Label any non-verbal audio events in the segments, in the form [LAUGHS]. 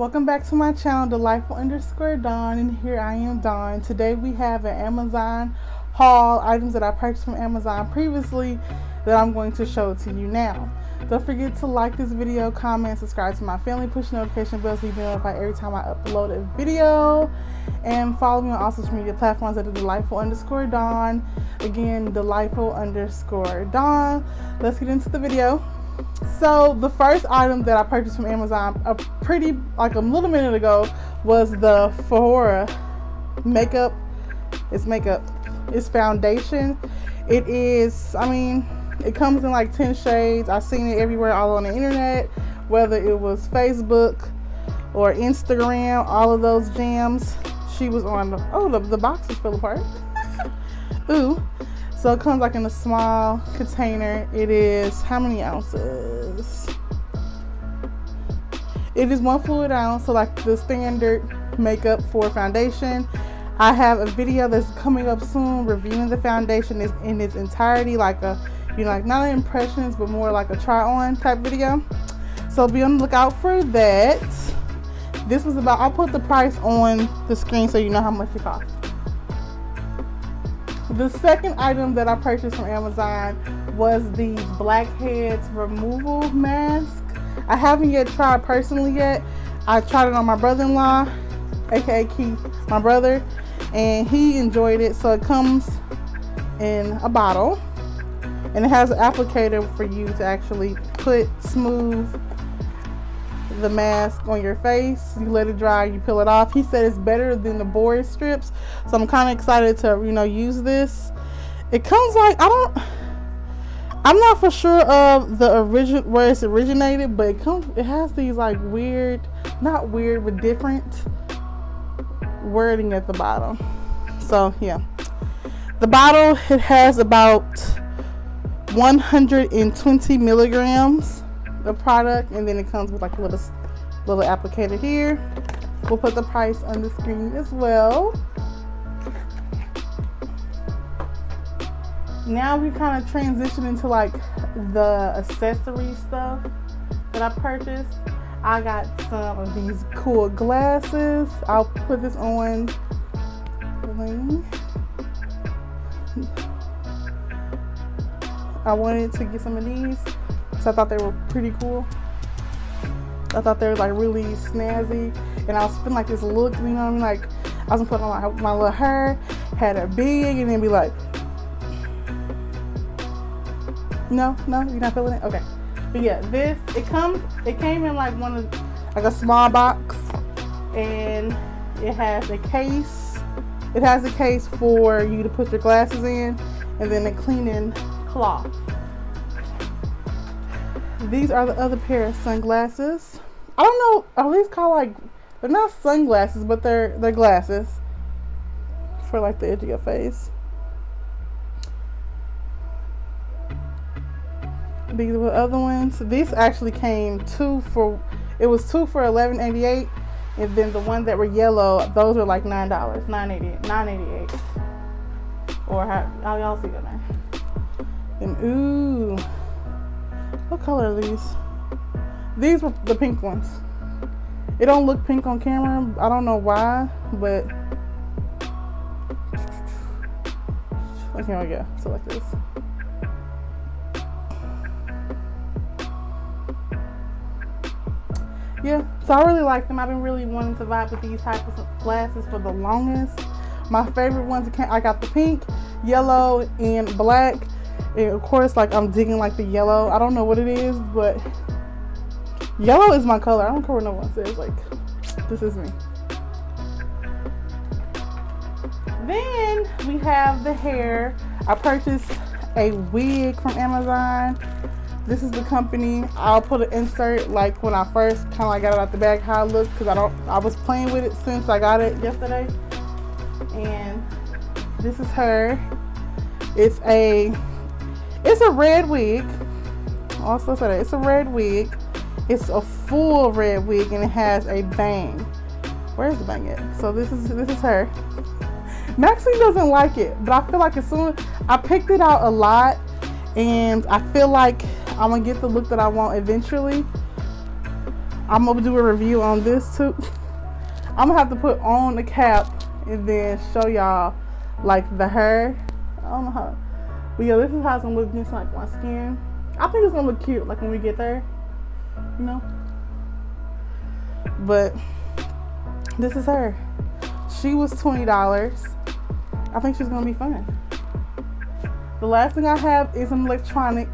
welcome back to my channel delightful underscore dawn and here i am dawn. Today we have an amazon haul items that i purchased from amazon previously that i'm going to show to you now. Don't forget to like this video comment subscribe to my family push notification bell so you be notified every time i upload a video. And follow me on all social media platforms at the delightful underscore dawn. Again delightful underscore dawn. Let's get into the video so the first item that I purchased from Amazon a pretty like a little minute ago was the Phoera makeup. It's makeup. It's foundation. It is, I mean, it comes in like 10 shades. I've seen it everywhere all on the internet, whether it was Facebook or Instagram, all of those jams. She was on the, oh, the, the boxes fell apart. [LAUGHS] Ooh. So it comes like in a small container. It is how many ounces? It is one fluid ounce, so like the standard makeup for foundation. I have a video that's coming up soon reviewing the foundation in its entirety, like a you know, like not impressions, but more like a try on type video. So be on the lookout for that. This was about, I'll put the price on the screen so you know how much it costs. The second item that I purchased from Amazon was these blackheads removal mask. I haven't yet tried personally yet. I tried it on my brother-in-law, aka Keith, my brother, and he enjoyed it. So it comes in a bottle and it has an applicator for you to actually put smooth the mask on your face. You let it dry, you peel it off. He said it's better than the Biore strips. So I'm kind of excited to, you know, use this. It comes like, I don't, I'm not for sure of the origin where it's originated, but it comes, it has these like weird, not weird, but different wording at the bottom. So yeah. The bottle, it has about 120 milligrams the product and then it comes with like a little little applicator here. We'll put the price on the screen as well. Now we kind of transition into like the accessory stuff that I purchased. I got some of these cool glasses. I'll put this on. I wanted to get some of these so I thought they were pretty cool. I thought they were like really snazzy. And I was feeling like this look, you know what I mean? Like I was putting on my, my little hair, had a big, and then be like, no, no, you're not feeling it? Okay. But yeah, this, it comes, it came in like one of, like a small box. And it has a case. It has a case for you to put your glasses in. And then a cleaning cloth. These are the other pair of sunglasses. I don't know, are these called like, they're not sunglasses, but they're, they're glasses for like the edge of your face. These were other ones. These actually came two for, it was two for eleven eighty eight, and then the ones that were yellow, those were like nine dollars, nine eighty eight, nine eighty eight. Or how, how y'all see them there? And ooh. What color are these? These were the pink ones. It don't look pink on camera. I don't know why, but okay, oh yeah, so like this. Yeah, so I really like them. I've been really wanting to vibe with these types of glasses for the longest. My favorite ones, I got the pink, yellow, and black. And of course, like I'm digging like the yellow. I don't know what it is, but yellow is my color. I don't care what no one says. Like, this is me. Then we have the hair. I purchased a wig from Amazon. This is the company. I'll put an insert like when I first kind of like got it out the bag how it looked because I don't. I was playing with it since I got it yesterday. And this is her. It's a it's a red wig. Also said it's a red wig. It's a full red wig and it has a bang. Where's the bang at? So this is this is her. Maxine doesn't like it, but I feel like as soon I picked it out a lot and I feel like I'm gonna get the look that I want eventually. I'm gonna do a review on this too. [LAUGHS] I'm gonna have to put on the cap and then show y'all like the hair. I don't know how. But yeah, this is how it's gonna look against like my skin. I think it's gonna look cute like when we get there. You know? But this is her. She was $20. I think she's gonna be fun. The last thing I have is an electronic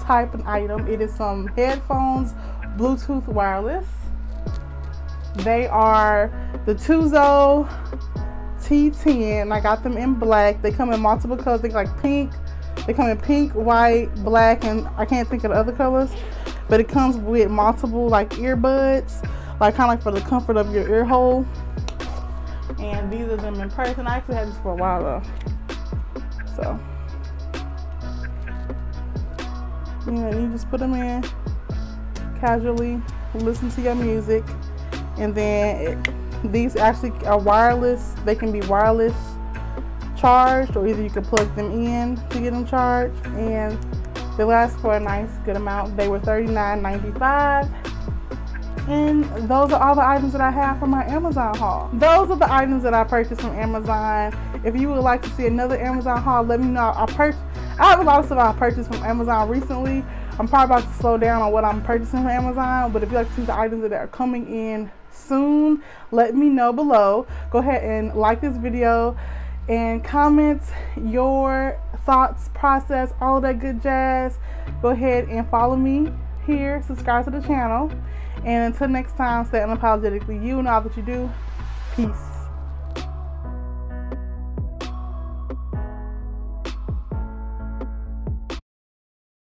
type of item. It is some headphones, Bluetooth wireless. They are the Tozo T10. I got them in black. They come in multiple colors. They like pink. They come in pink, white, black, and I can't think of the other colors. But it comes with multiple like earbuds, like kind of like for the comfort of your ear hole. And these are them in person. I actually had this for a while though. So you know, you just put them in casually, listen to your music, and then it, these actually are wireless. They can be wireless charged, or either you can plug them in to get them charged, and they last for a nice good amount. They were $39.95. And those are all the items that I have from my Amazon haul. Those are the items that I purchased from Amazon. If you would like to see another Amazon haul, let me know. I purchased I have a lot of stuff I purchased from Amazon recently. I'm probably about to slow down on what I'm purchasing from Amazon, but if you like to see the items that are coming in soon, let me know below. Go ahead and like this video and comment your thoughts, process, all that good jazz. Go ahead and follow me here, subscribe to the channel. And until next time, stay unapologetically you and all that you do. Peace.